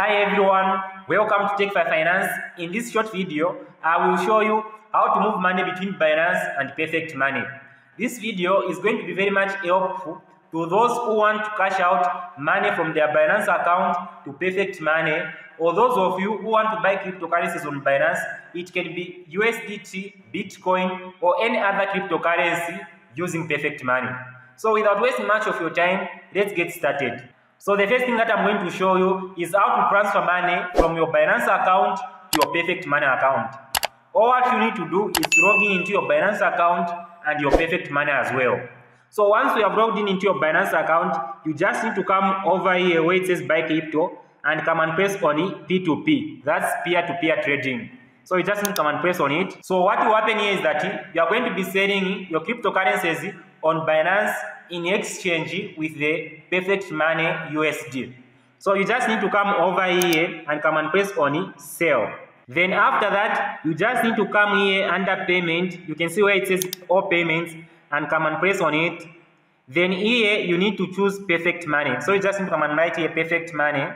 Hi everyone, welcome to Techfy Finance. In this short video, I will show you how to move money between Binance and Perfect Money. This video is going to be very much helpful to those who want to cash out money from their Binance account to Perfect Money or those of you who want to buy cryptocurrencies on Binance. It can be USDT, Bitcoin or any other cryptocurrency using Perfect Money. So without wasting much of your time, let's get started. So the first thing that I'm going to show you is how to transfer money from your Binance account to your Perfect Money account. All what you need to do is log in into your Binance account and your Perfect Money as well. So once you have logged in into your Binance account, you just need to come over here where it says buy crypto and come and press on it P2P. That's peer-to-peer -peer trading. So you just need to come and press on it. So what will happen here is that you are going to be selling your cryptocurrencies on Binance in exchange with the Perfect Money USD. So you just need to come over here and come and press on sell. Then after that, you just need to come here under payment. You can see where it says all payments and come and press on it. Then here you need to choose Perfect Money. So you just need to come and write here Perfect Money.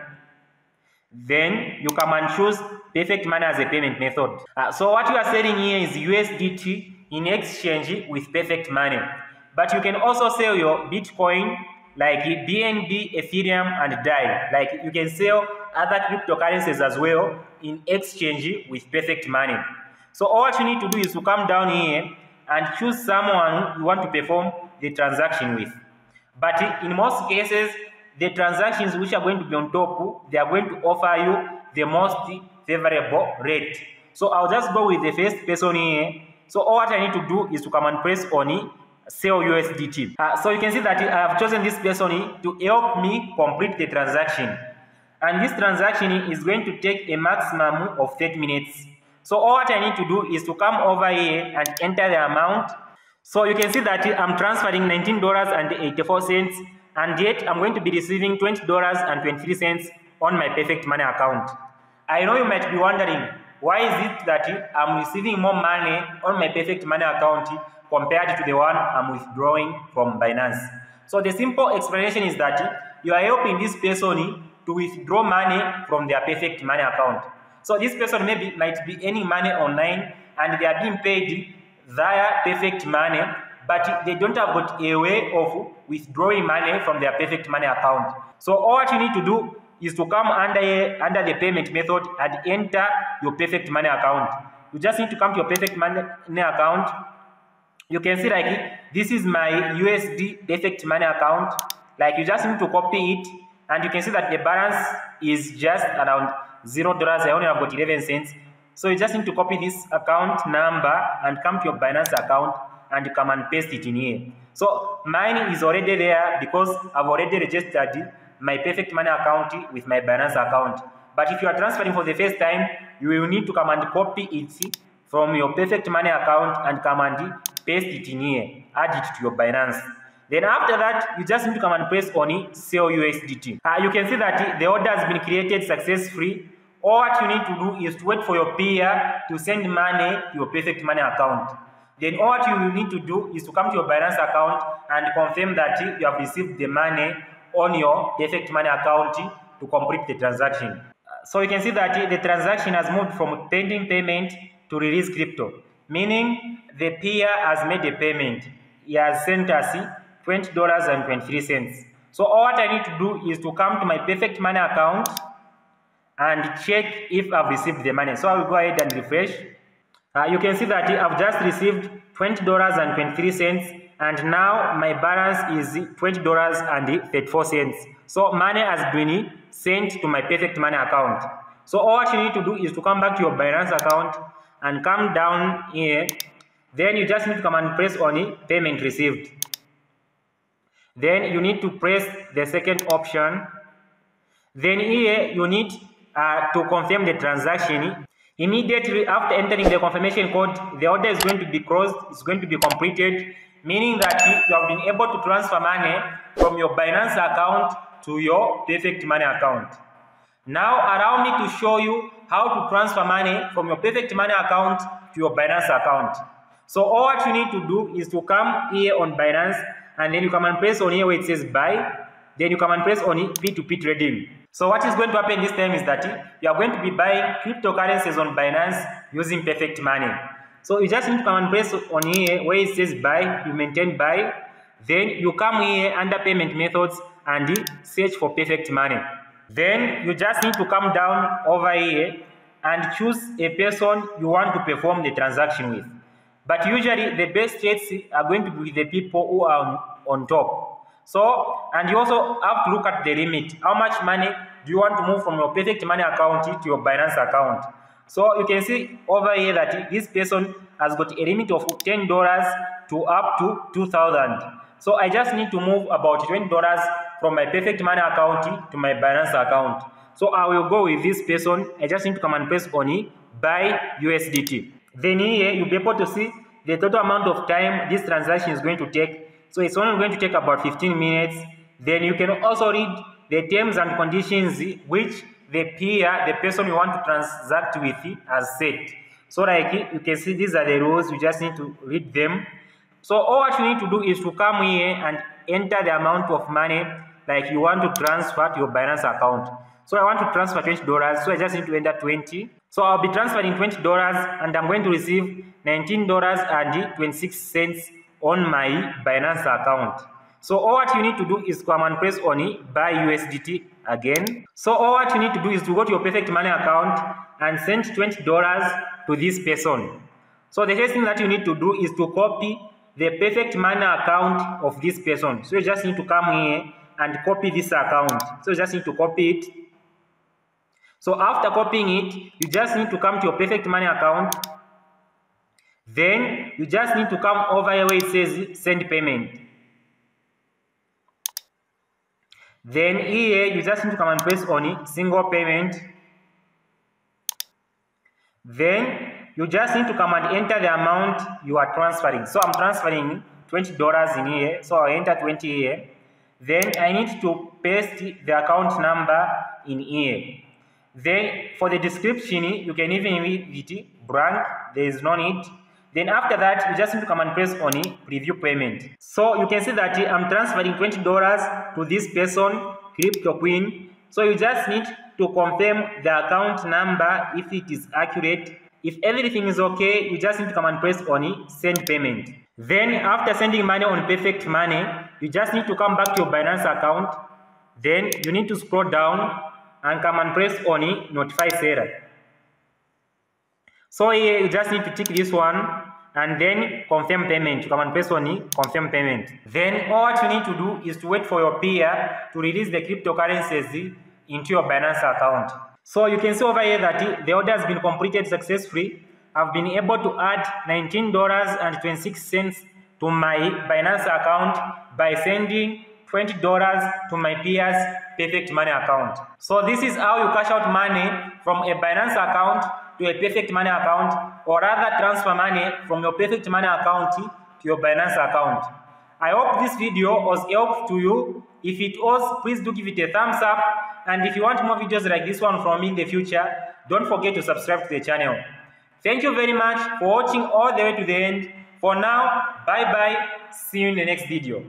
Then you come and choose Perfect Money as a payment method. Uh, so what you are selling here is USDT in exchange with Perfect Money. But you can also sell your Bitcoin like BNB, Ethereum, and DAI. Like you can sell other cryptocurrencies as well in exchange with Perfect Money. So all you need to do is to come down here and choose someone you want to perform the transaction with. But in most cases, the transactions which are going to be on top, they are going to offer you the most favorable rate. So I'll just go with the first person here. So all I need to do is to come and press on sell USDT. Uh, so you can see that I have chosen this person to help me complete the transaction. And this transaction is going to take a maximum of 30 minutes. So all what I need to do is to come over here and enter the amount. So you can see that I'm transferring $19.84 and yet I'm going to be receiving $20.23 on my Perfect Money account. I know you might be wondering, why is it that I'm receiving more money on my Perfect Money account compared to the one I'm withdrawing from Binance. So the simple explanation is that you are helping this person to withdraw money from their perfect money account. So this person maybe might be earning money online and they are being paid via perfect money, but they don't have got a way of withdrawing money from their perfect money account. So all what you need to do is to come under, under the payment method and enter your perfect money account. You just need to come to your perfect money account you can see like this is my USD Perfect Money account. Like you just need to copy it and you can see that the balance is just around zero dollars. I only have got 11 cents. So you just need to copy this account number and come to your Binance account and come and paste it in here. So mine is already there because I've already registered my Perfect Money account with my Binance account. But if you are transferring for the first time, you will need to come and copy it from your Perfect Money account and come and paste it in here, add it to your Binance. Then after that, you just need to come and press on it, sell USDT. Uh, you can see that the order has been created successfully. All what you need to do is to wait for your peer to send money to your Perfect Money account. Then all what you need to do is to come to your Binance account and confirm that you have received the money on your Perfect Money account to complete the transaction. So you can see that the transaction has moved from pending payment to release crypto meaning the peer has made a payment. He has sent us $20.23. So all what I need to do is to come to my Perfect Money account and check if I've received the money. So I will go ahead and refresh. Uh, you can see that I've just received $20.23 and now my balance is $20.34. So money has been sent to my Perfect Money account. So all what you need to do is to come back to your Binance account and come down here then you just need to come and press on payment received. Then you need to press the second option. Then here you need uh, to confirm the transaction. Immediately after entering the confirmation code the order is going to be closed it's going to be completed meaning that you have been able to transfer money from your Binance account to your Perfect Money account. Now allow me to show you how to transfer money from your Perfect Money account to your Binance account. So all what you need to do is to come here on Binance and then you come and press on here where it says buy. Then you come and press on P2P trading. So what is going to happen this time is that you are going to be buying cryptocurrencies on Binance using Perfect Money. So you just need to come and press on here where it says buy, you maintain buy. Then you come here under payment methods and search for Perfect Money. Then you just need to come down over here and choose a person you want to perform the transaction with. But usually the best rates are going to be the people who are on, on top. So, and you also have to look at the limit. How much money do you want to move from your Perfect Money account to your Binance account? So you can see over here that this person has got a limit of $10 to up to 2000 So I just need to move about $20 from my Perfect Money account to my Binance account. So I will go with this person. I just need to come and press on it, buy USDT. Then here you'll be able to see the total amount of time this transaction is going to take so it's only going to take about 15 minutes. Then you can also read the terms and conditions which the peer, the person you want to transact with has set. So like you can see these are the rules, you just need to read them. So all what you need to do is to come here and enter the amount of money like you want to transfer to your Binance account. So I want to transfer $20, so I just need to enter 20. So I'll be transferring $20 and I'm going to receive $19.26 on my Binance account. So all what you need to do is come and press on it, buy USDT again. So all what you need to do is to go to your Perfect Money account and send $20 to this person. So the first thing that you need to do is to copy the Perfect Money account of this person. So you just need to come here and copy this account. So you just need to copy it. So after copying it, you just need to come to your Perfect Money account then you just need to come over here where it says send payment. Then here you just need to come and press on it, single payment. Then you just need to come and enter the amount you are transferring. So I'm transferring $20 in here. So i enter 20 here. Then I need to paste the account number in here. Then for the description, you can even leave it blank. There is no need. Then after that, you just need to come and press on preview payment. So you can see that I'm transferring $20 to this person, Crypto Queen. So you just need to confirm the account number if it is accurate. If everything is okay, you just need to come and press on send payment. Then after sending money on Perfect Money, you just need to come back to your Binance account. Then you need to scroll down and come and press on notify seller. So here you just need to tick this one and then confirm payment. Come and press on confirm payment. Then all what you need to do is to wait for your peer to release the cryptocurrencies into your Binance account. So you can see over here that the order has been completed successfully. I've been able to add $19.26 to my Binance account by sending $20 to my peer's Perfect Money account. So this is how you cash out money from a Binance account to a Perfect Money account or rather transfer money from your Perfect Money account to your Binance account. I hope this video was helpful to you. If it was, please do give it a thumbs up. And if you want more videos like this one from me in the future, don't forget to subscribe to the channel. Thank you very much for watching all the way to the end. For now, bye bye. See you in the next video.